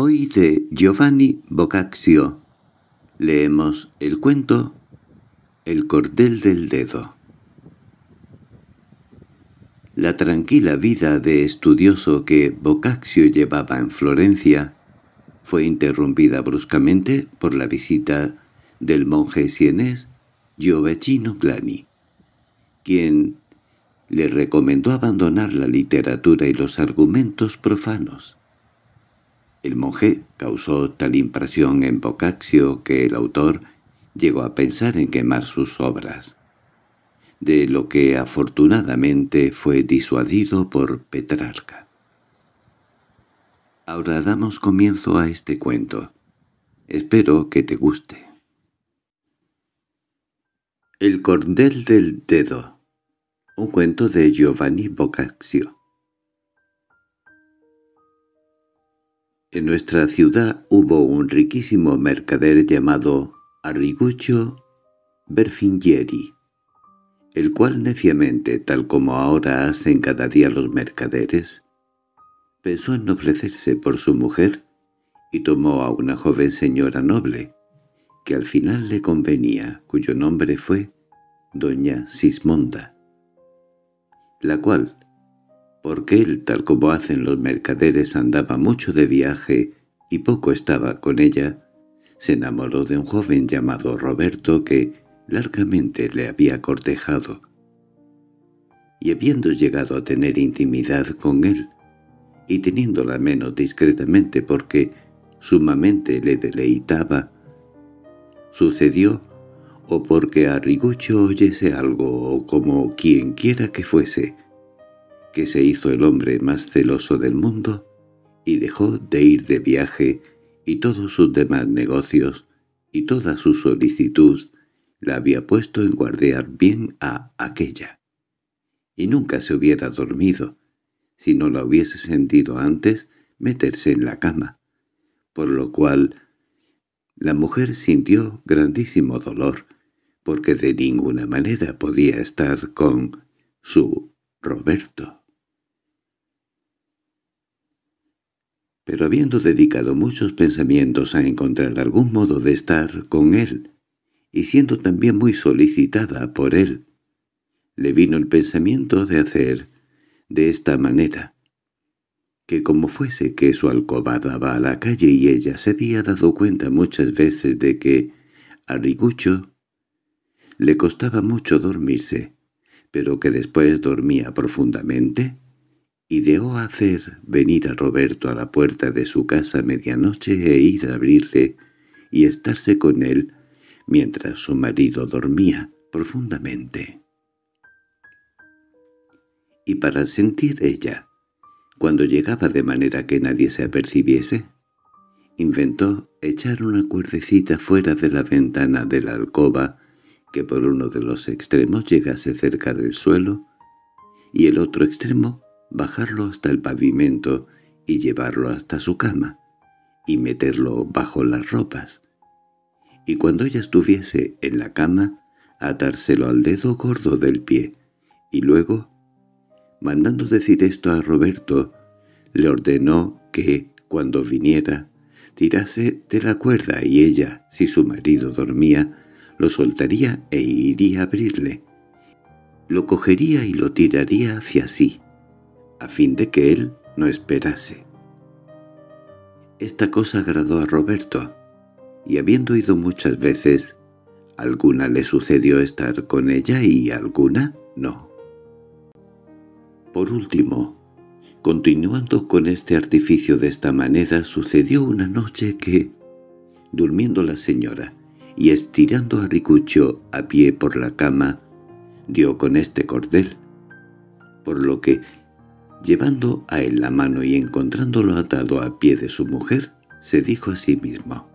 Hoy de Giovanni Boccaccio leemos el cuento El cordel del dedo. La tranquila vida de estudioso que Boccaccio llevaba en Florencia fue interrumpida bruscamente por la visita del monje sienés Giovacchino Glani, quien le recomendó abandonar la literatura y los argumentos profanos. El monje causó tal impresión en Boccaccio que el autor llegó a pensar en quemar sus obras, de lo que afortunadamente fue disuadido por Petrarca. Ahora damos comienzo a este cuento. Espero que te guste. El cordel del dedo. Un cuento de Giovanni Boccaccio. En nuestra ciudad hubo un riquísimo mercader llamado Arriguccio Berfingieri, el cual neciamente, tal como ahora hacen cada día los mercaderes, pensó en ofrecerse por su mujer y tomó a una joven señora noble, que al final le convenía, cuyo nombre fue doña Sismonda, la cual, porque él, tal como hacen los mercaderes, andaba mucho de viaje y poco estaba con ella, se enamoró de un joven llamado Roberto que largamente le había cortejado. Y habiendo llegado a tener intimidad con él, y teniéndola menos discretamente porque sumamente le deleitaba, sucedió o porque a Rigucho oyese algo o como quien quiera que fuese, que se hizo el hombre más celoso del mundo y dejó de ir de viaje y todos sus demás negocios y toda su solicitud la había puesto en guardear bien a aquella. Y nunca se hubiera dormido, si no la hubiese sentido antes meterse en la cama, por lo cual la mujer sintió grandísimo dolor, porque de ninguna manera podía estar con su Roberto. Pero habiendo dedicado muchos pensamientos a encontrar algún modo de estar con él, y siendo también muy solicitada por él, le vino el pensamiento de hacer de esta manera, que como fuese que su alcoba daba a la calle y ella se había dado cuenta muchas veces de que a Rigucho le costaba mucho dormirse, pero que después dormía profundamente, ideó hacer venir a Roberto a la puerta de su casa a medianoche e ir a abrirle y estarse con él mientras su marido dormía profundamente. Y para sentir ella, cuando llegaba de manera que nadie se apercibiese, inventó echar una cuerdecita fuera de la ventana de la alcoba que por uno de los extremos llegase cerca del suelo y el otro extremo bajarlo hasta el pavimento y llevarlo hasta su cama, y meterlo bajo las ropas. Y cuando ella estuviese en la cama, atárselo al dedo gordo del pie, y luego, mandando decir esto a Roberto, le ordenó que, cuando viniera, tirase de la cuerda y ella, si su marido dormía, lo soltaría e iría a abrirle. Lo cogería y lo tiraría hacia sí a fin de que él no esperase. Esta cosa agradó a Roberto, y habiendo ido muchas veces, alguna le sucedió estar con ella y alguna no. Por último, continuando con este artificio de esta manera, sucedió una noche que, durmiendo la señora y estirando a Ricucho a pie por la cama, dio con este cordel, por lo que Llevando a él la mano y encontrándolo atado a pie de su mujer, se dijo a sí mismo.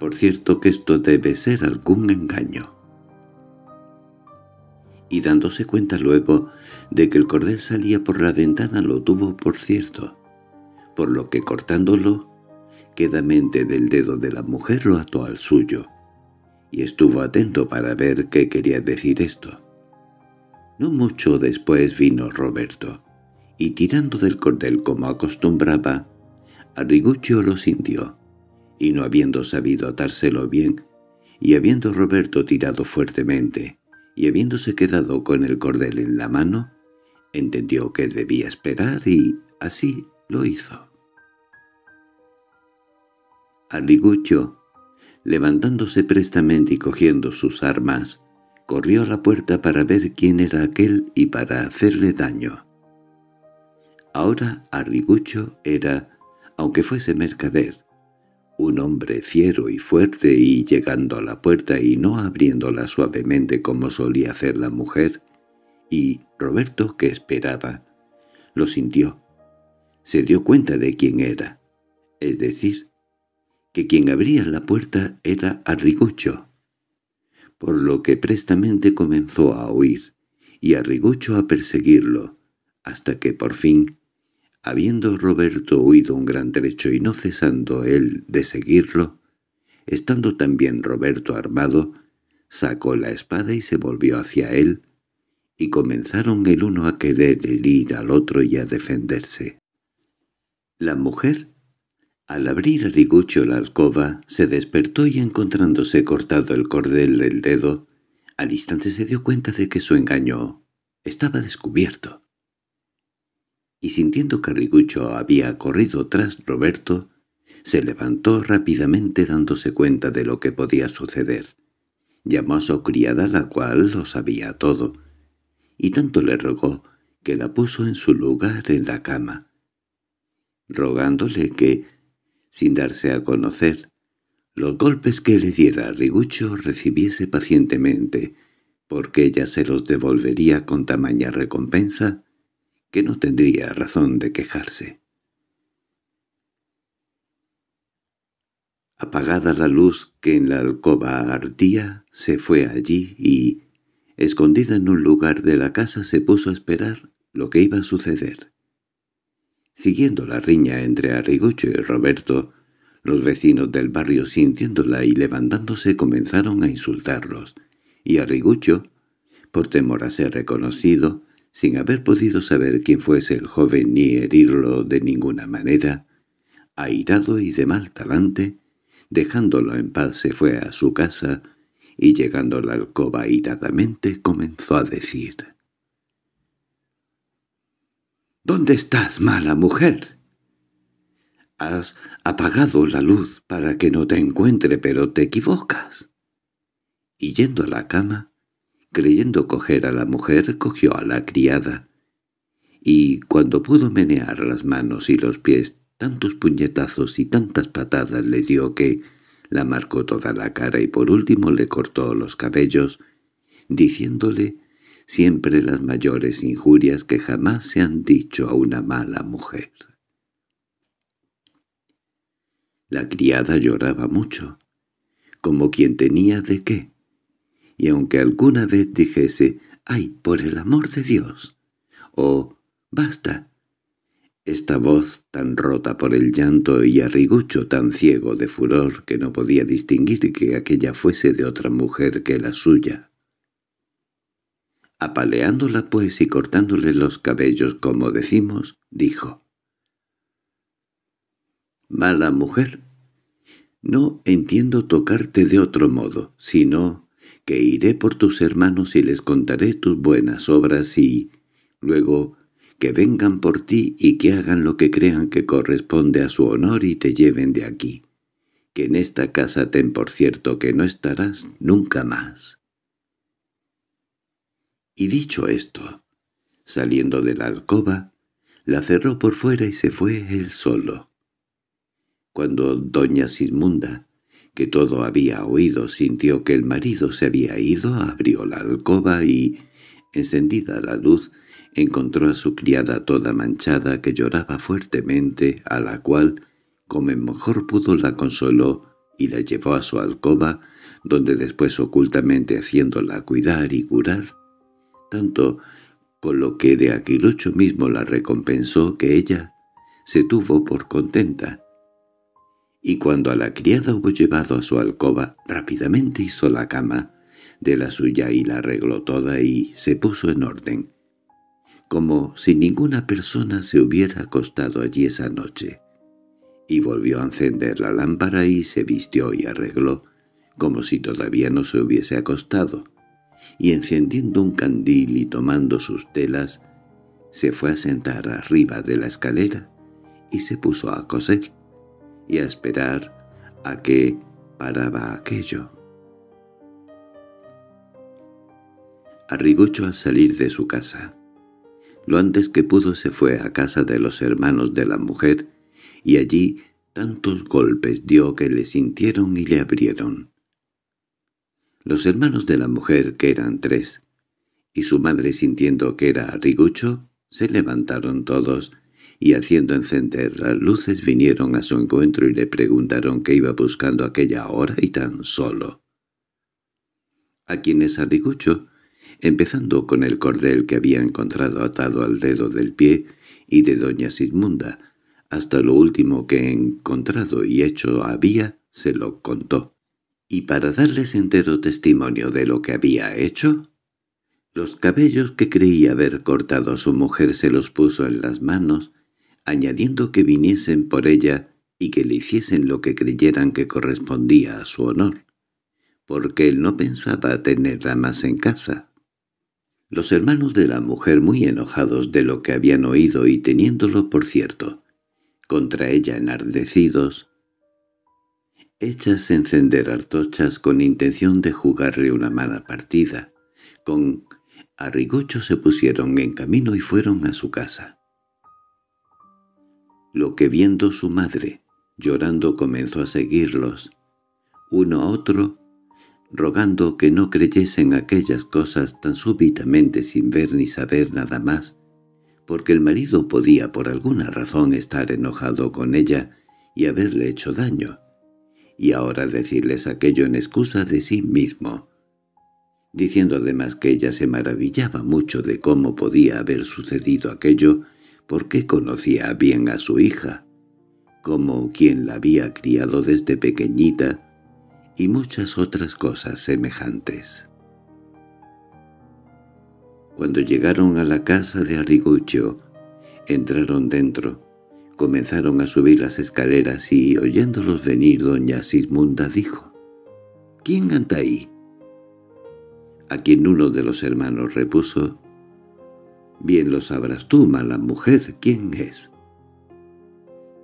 Por cierto que esto debe ser algún engaño. Y dándose cuenta luego de que el cordel salía por la ventana lo tuvo por cierto, por lo que cortándolo, quedamente del dedo de la mujer lo ató al suyo, y estuvo atento para ver qué quería decir esto. No mucho después vino Roberto, y tirando del cordel como acostumbraba, Arrigucho lo sintió, y no habiendo sabido atárselo bien, y habiendo Roberto tirado fuertemente, y habiéndose quedado con el cordel en la mano, entendió que debía esperar y así lo hizo. Arrigucho, levantándose prestamente y cogiendo sus armas, corrió a la puerta para ver quién era aquel y para hacerle daño. Ahora Arrigucho era, aunque fuese mercader, un hombre fiero y fuerte y llegando a la puerta y no abriéndola suavemente como solía hacer la mujer, y Roberto, que esperaba, lo sintió. Se dio cuenta de quién era, es decir, que quien abría la puerta era Arrigucho, por lo que prestamente comenzó a huir, y Arrigucho a perseguirlo, hasta que por fin Habiendo Roberto huido un gran trecho y no cesando él de seguirlo, estando también Roberto armado, sacó la espada y se volvió hacia él, y comenzaron el uno a querer herir al otro y a defenderse. La mujer, al abrir a Rigucho la alcoba, se despertó y encontrándose cortado el cordel del dedo, al instante se dio cuenta de que su engaño estaba descubierto y sintiendo que Rigucho había corrido tras Roberto, se levantó rápidamente dándose cuenta de lo que podía suceder. Llamó a su criada, la cual lo sabía todo, y tanto le rogó que la puso en su lugar en la cama, rogándole que, sin darse a conocer, los golpes que le diera a Rigucho recibiese pacientemente, porque ella se los devolvería con tamaña recompensa que no tendría razón de quejarse. Apagada la luz que en la alcoba ardía, se fue allí y, escondida en un lugar de la casa, se puso a esperar lo que iba a suceder. Siguiendo la riña entre Arrigucho y Roberto, los vecinos del barrio sintiéndola y levantándose comenzaron a insultarlos, y Arrigucho, por temor a ser reconocido, sin haber podido saber quién fuese el joven ni herirlo de ninguna manera, airado y de mal talante, dejándolo en paz se fue a su casa y llegando a la alcoba airadamente comenzó a decir «¿Dónde estás, mala mujer?» «Has apagado la luz para que no te encuentre, pero te equivocas». Y yendo a la cama, Creyendo coger a la mujer, cogió a la criada. Y cuando pudo menear las manos y los pies, tantos puñetazos y tantas patadas le dio que la marcó toda la cara y por último le cortó los cabellos, diciéndole siempre las mayores injurias que jamás se han dicho a una mala mujer. La criada lloraba mucho, como quien tenía de qué, y aunque alguna vez dijese «¡Ay, por el amor de Dios!» o «¡Basta!», esta voz tan rota por el llanto y arrigucho tan ciego de furor que no podía distinguir que aquella fuese de otra mujer que la suya. Apaleándola pues y cortándole los cabellos como decimos, dijo «Mala mujer, no entiendo tocarte de otro modo, sino que iré por tus hermanos y les contaré tus buenas obras y, luego, que vengan por ti y que hagan lo que crean que corresponde a su honor y te lleven de aquí. Que en esta casa ten por cierto que no estarás nunca más. Y dicho esto, saliendo de la alcoba, la cerró por fuera y se fue él solo. Cuando doña Sismunda, que todo había oído, sintió que el marido se había ido, abrió la alcoba y, encendida la luz, encontró a su criada toda manchada que lloraba fuertemente, a la cual, como mejor pudo, la consoló y la llevó a su alcoba, donde después ocultamente haciéndola cuidar y curar, tanto con lo que de Aquilocho mismo la recompensó que ella se tuvo por contenta, y cuando a la criada hubo llevado a su alcoba, rápidamente hizo la cama de la suya y la arregló toda y se puso en orden, como si ninguna persona se hubiera acostado allí esa noche. y volvió a encender la lámpara y se vistió y arregló, como si todavía no se hubiese acostado, y encendiendo un candil y tomando sus telas, se fue a sentar arriba de la escalera y se puso a coser y a esperar a que paraba aquello. Arrigucho al salir de su casa. Lo antes que pudo se fue a casa de los hermanos de la mujer y allí tantos golpes dio que le sintieron y le abrieron. Los hermanos de la mujer, que eran tres, y su madre sintiendo que era Arrigucho, se levantaron todos y haciendo encender las luces vinieron a su encuentro y le preguntaron qué iba buscando aquella hora y tan solo. A quienes Arrigucho, empezando con el cordel que había encontrado atado al dedo del pie y de doña Sismunda, hasta lo último que encontrado y hecho había, se lo contó. Y para darles entero testimonio de lo que había hecho, los cabellos que creía haber cortado a su mujer se los puso en las manos, añadiendo que viniesen por ella y que le hiciesen lo que creyeran que correspondía a su honor, porque él no pensaba tenerla más en casa. Los hermanos de la mujer muy enojados de lo que habían oído y teniéndolo por cierto, contra ella enardecidos, hechas encender artochas con intención de jugarle una mala partida. Con arrigucho se pusieron en camino y fueron a su casa. Lo que viendo su madre, llorando comenzó a seguirlos, uno a otro, rogando que no creyesen aquellas cosas tan súbitamente sin ver ni saber nada más, porque el marido podía por alguna razón estar enojado con ella y haberle hecho daño, y ahora decirles aquello en excusa de sí mismo, diciendo además que ella se maravillaba mucho de cómo podía haber sucedido aquello porque conocía bien a su hija, como quien la había criado desde pequeñita, y muchas otras cosas semejantes. Cuando llegaron a la casa de Arrigucho, entraron dentro, comenzaron a subir las escaleras y, oyéndolos venir, doña Sismunda dijo, «¿Quién anda ahí?» A quien uno de los hermanos repuso, «Bien lo sabrás tú, mala mujer, ¿quién es?»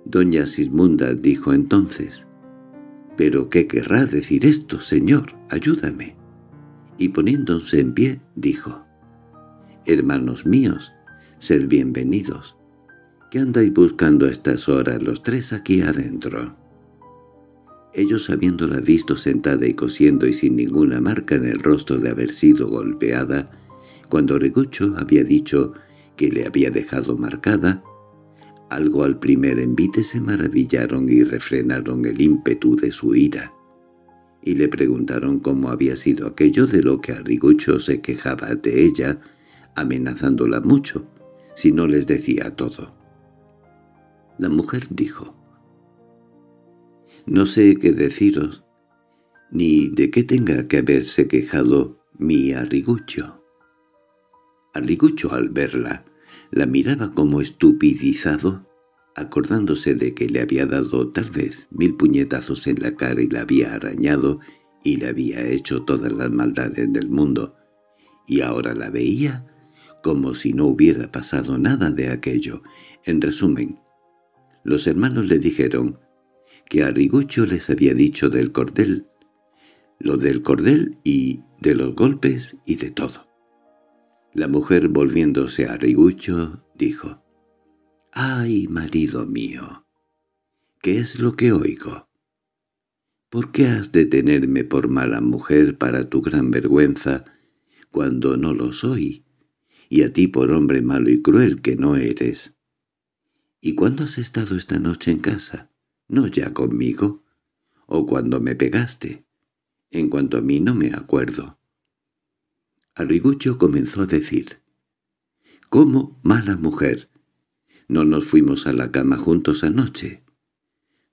Doña Sismunda dijo entonces, «¿Pero qué querrá decir esto, señor? Ayúdame». Y poniéndose en pie, dijo, Hermanos míos, sed bienvenidos. ¿Qué andáis buscando a estas horas los tres aquí adentro? Ellos habiéndola visto sentada y cosiendo y sin ninguna marca en el rostro de haber sido golpeada, cuando Regucho había dicho que le había dejado marcada, algo al primer envite se maravillaron y refrenaron el ímpetu de su ira, y le preguntaron cómo había sido aquello de lo que Arrigucho se quejaba de ella, amenazándola mucho, si no les decía todo. La mujer dijo, «No sé qué deciros, ni de qué tenga que haberse quejado mi arrigucho». Arrigucho al verla, la miraba como estupidizado, acordándose de que le había dado tal vez mil puñetazos en la cara y la había arañado y le había hecho todas las maldades del mundo, y ahora la veía como si no hubiera pasado nada de aquello. En resumen, los hermanos le dijeron que Arrigucho les había dicho del cordel, lo del cordel y de los golpes y de todo. La mujer, volviéndose a Arrigucho, dijo, «¡Ay, marido mío! ¿Qué es lo que oigo? ¿Por qué has de tenerme por mala mujer para tu gran vergüenza cuando no lo soy?» y a ti por hombre malo y cruel que no eres. ¿Y cuándo has estado esta noche en casa? ¿No ya conmigo? ¿O cuando me pegaste? En cuanto a mí no me acuerdo. Arrigucho comenzó a decir, «¿Cómo, mala mujer? ¿No nos fuimos a la cama juntos anoche?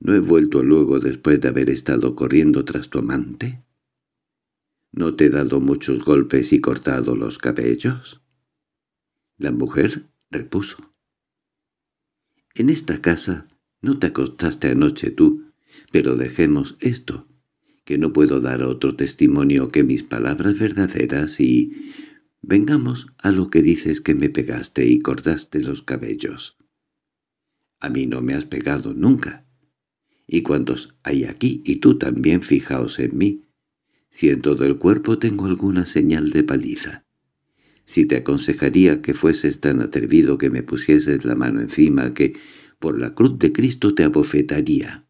¿No he vuelto luego después de haber estado corriendo tras tu amante? ¿No te he dado muchos golpes y cortado los cabellos?» La mujer repuso. «En esta casa No te acostaste anoche tú, pero dejemos esto, que no puedo dar otro testimonio que mis palabras verdaderas y... Vengamos a lo que dices que me pegaste y cortaste los cabellos. A mí no me has pegado nunca. Y cuantos hay aquí, y tú también fijaos en mí, si en todo el cuerpo tengo alguna señal de paliza. Si te aconsejaría que fueses tan atrevido que me pusieses la mano encima que, por la cruz de Cristo, te abofetaría.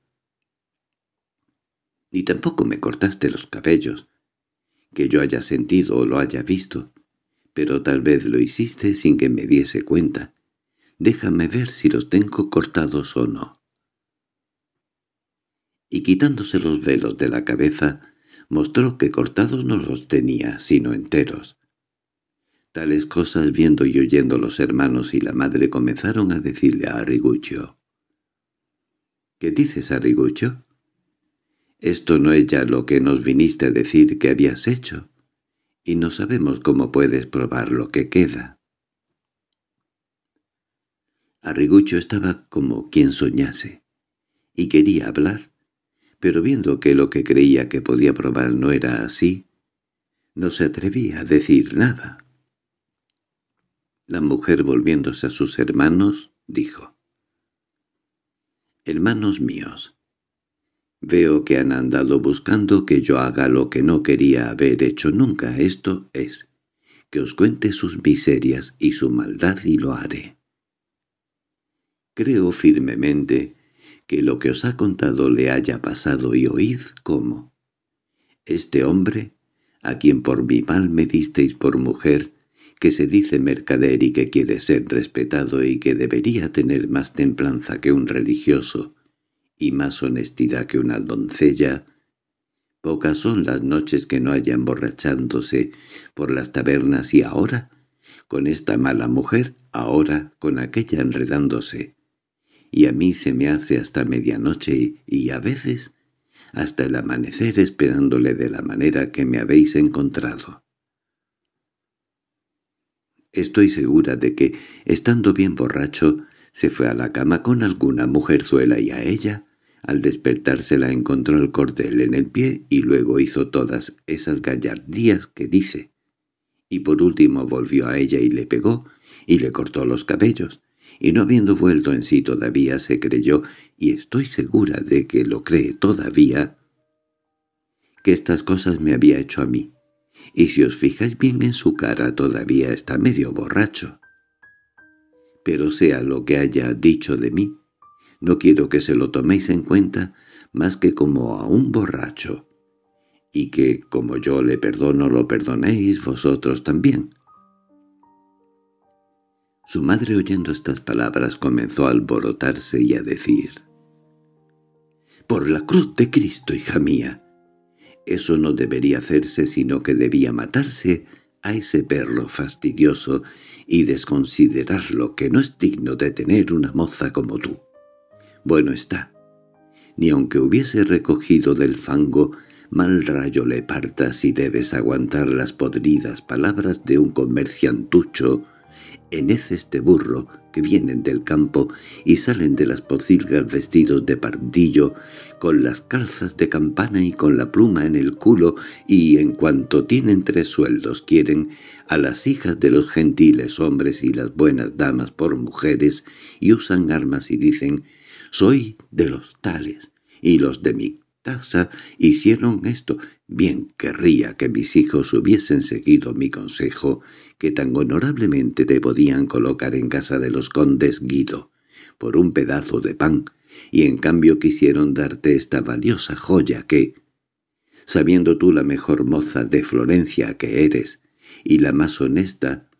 Ni tampoco me cortaste los cabellos, que yo haya sentido o lo haya visto, pero tal vez lo hiciste sin que me diese cuenta. Déjame ver si los tengo cortados o no. Y quitándose los velos de la cabeza, mostró que cortados no los tenía, sino enteros. Tales cosas viendo y oyendo los hermanos y la madre comenzaron a decirle a Arrigucho. —¿Qué dices, Arrigucho? Esto no es ya lo que nos viniste a decir que habías hecho, y no sabemos cómo puedes probar lo que queda. Arrigucho estaba como quien soñase, y quería hablar, pero viendo que lo que creía que podía probar no era así, no se atrevía a decir nada. La mujer volviéndose a sus hermanos, dijo, «Hermanos míos, Veo que han andado buscando que yo haga lo que no quería haber hecho nunca. Esto es, que os cuente sus miserias y su maldad y lo haré. Creo firmemente que lo que os ha contado le haya pasado y oíd cómo. Este hombre, a quien por mi mal me disteis por mujer, que se dice mercader y que quiere ser respetado y que debería tener más templanza que un religioso, y más honestidad que una doncella, pocas son las noches que no haya emborrachándose por las tabernas y ahora, con esta mala mujer, ahora con aquella enredándose. Y a mí se me hace hasta medianoche y a veces hasta el amanecer esperándole de la manera que me habéis encontrado. Estoy segura de que, estando bien borracho, se fue a la cama con alguna mujerzuela y a ella al despertarse la encontró el cordel en el pie y luego hizo todas esas gallardías que dice. Y por último volvió a ella y le pegó y le cortó los cabellos. Y no habiendo vuelto en sí todavía se creyó, y estoy segura de que lo cree todavía, que estas cosas me había hecho a mí. Y si os fijáis bien en su cara todavía está medio borracho. Pero sea lo que haya dicho de mí, no quiero que se lo toméis en cuenta más que como a un borracho, y que, como yo le perdono, lo perdonéis vosotros también. Su madre oyendo estas palabras comenzó a alborotarse y a decir, «¡Por la cruz de Cristo, hija mía! Eso no debería hacerse sino que debía matarse a ese perro fastidioso y desconsiderarlo que no es digno de tener una moza como tú. Bueno está. Ni aunque hubiese recogido del fango, mal rayo le parta si debes aguantar las podridas palabras de un comerciantucho en ese este burro que vienen del campo y salen de las pocilgas vestidos de pardillo, con las calzas de campana y con la pluma en el culo, y en cuanto tienen tres sueldos quieren a las hijas de los gentiles hombres y las buenas damas por mujeres, y usan armas y dicen soy de los tales, y los de mi casa hicieron esto. Bien querría que mis hijos hubiesen seguido mi consejo, que tan honorablemente te podían colocar en casa de los condes Guido, por un pedazo de pan, y en cambio quisieron darte esta valiosa joya que, sabiendo tú la mejor moza de Florencia que eres, y la más honesta,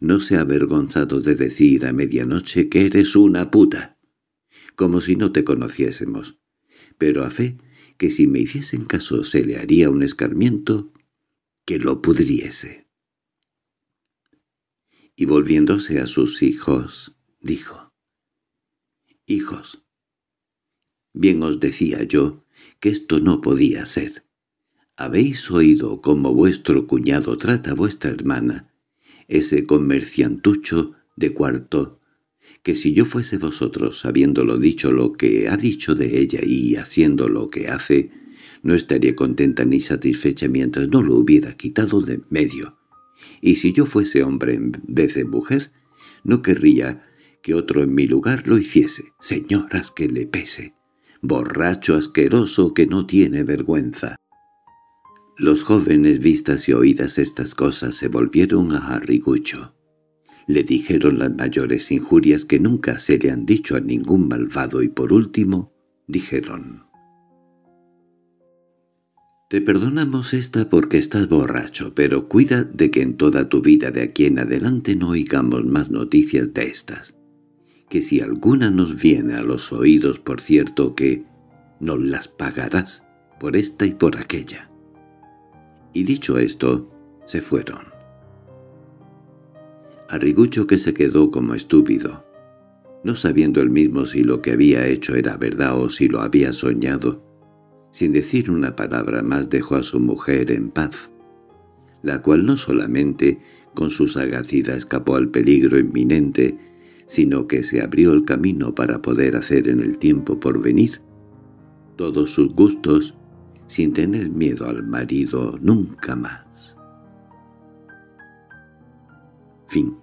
no se ha avergonzado de decir a medianoche que eres una puta como si no te conociésemos. Pero a fe que si me hiciesen caso se le haría un escarmiento que lo pudriese. Y volviéndose a sus hijos, dijo, «Hijos, bien os decía yo que esto no podía ser. ¿Habéis oído cómo vuestro cuñado trata a vuestra hermana, ese comerciantucho de cuarto que si yo fuese vosotros, habiéndolo dicho lo que ha dicho de ella y haciendo lo que hace, no estaría contenta ni satisfecha mientras no lo hubiera quitado de medio. Y si yo fuese hombre en vez de mujer, no querría que otro en mi lugar lo hiciese. Señoras, que le pese. Borracho asqueroso que no tiene vergüenza. Los jóvenes vistas y oídas estas cosas se volvieron a Arrigucho. Le dijeron las mayores injurias que nunca se le han dicho a ningún malvado y por último dijeron «Te perdonamos esta porque estás borracho, pero cuida de que en toda tu vida de aquí en adelante no oigamos más noticias de estas. Que si alguna nos viene a los oídos, por cierto que nos las pagarás por esta y por aquella». Y dicho esto, se fueron. Arrigucho que se quedó como estúpido, no sabiendo él mismo si lo que había hecho era verdad o si lo había soñado, sin decir una palabra más dejó a su mujer en paz, la cual no solamente con su sagacidad escapó al peligro inminente, sino que se abrió el camino para poder hacer en el tiempo por venir todos sus gustos sin tener miedo al marido nunca más. Fin